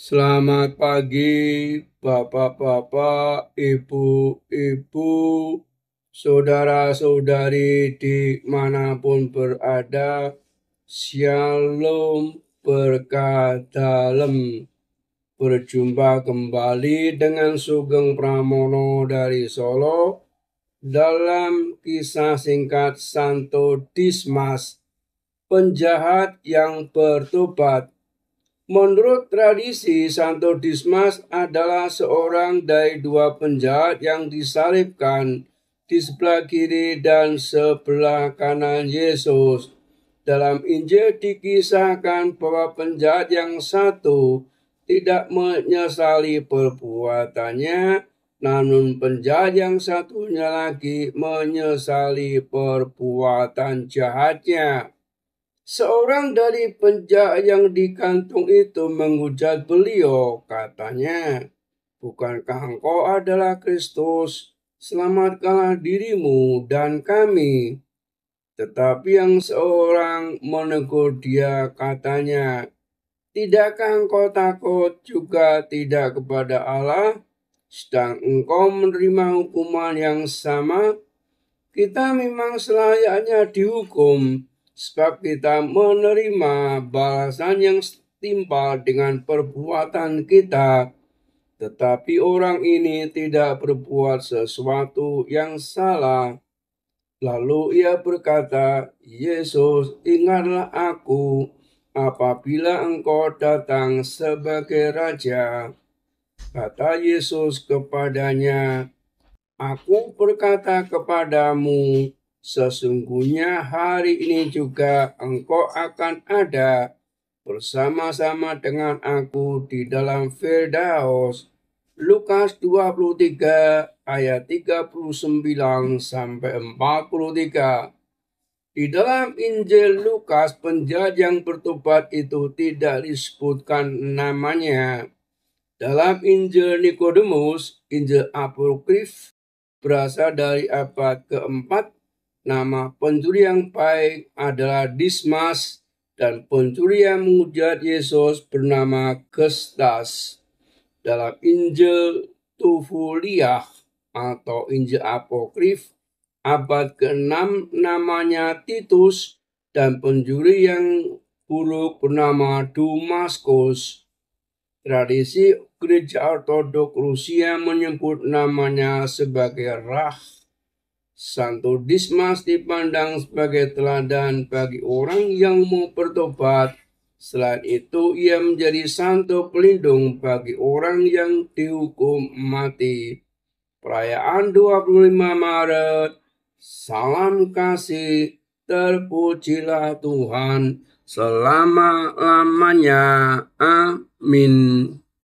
Selamat pagi, Bapak-bapak, Ibu-ibu, saudara-saudari di mana pun berada. Shalom berkat dalam. Berjumpa kembali dengan Sugeng Pramono dari Solo dalam kisah singkat Santo Dismas, penjahat yang bertobat. Menurut tradisi, Santo Dismas adalah seorang dari dua penjahat yang disalibkan di sebelah kiri dan sebelah kanan Yesus. Dalam Injil dikisahkan bahwa penjahat yang satu tidak menyesali perbuatannya, namun penjahat yang satunya lagi menyesali perbuatan jahatnya. Seorang dari penjahat yang dikantung itu menghujat beliau, katanya, Bukankah engkau adalah Kristus? Selamatkanlah dirimu dan kami. Tetapi yang seorang menegur dia, katanya, Tidakkah engkau takut juga tidak kepada Allah? sedang engkau menerima hukuman yang sama, kita memang selayaknya dihukum, sebab kita menerima balasan yang setimpal dengan perbuatan kita. Tetapi orang ini tidak berbuat sesuatu yang salah. Lalu ia berkata, Yesus, ingatlah aku apabila engkau datang sebagai Raja Kata Yesus kepadanya, Aku berkata kepadamu, sesungguhnya hari ini juga engkau akan ada bersama-sama dengan aku di dalam Firdaus. Lukas 23 ayat 39 sampai 43. Di dalam Injil Lukas, penjahat yang bertobat itu tidak disebutkan namanya. Dalam Injil Nikodemus, Injil Apokrif berasal dari abad keempat. Nama pencuri yang baik adalah Dismas dan pencuri yang menghujat Yesus bernama Gestas. Dalam Injil Tufuliah atau Injil Apokrif abad ke-6 namanya Titus dan pencuri yang buruk bernama Damaskus. Tradisi gereja ortodok Rusia menyebut namanya sebagai Rah. Santo Dismas dipandang sebagai teladan bagi orang yang mau bertobat. Selain itu, ia menjadi santo pelindung bagi orang yang dihukum mati. Perayaan 25 Maret, salam kasih, terpujilah Tuhan selama-lamanya. Amin.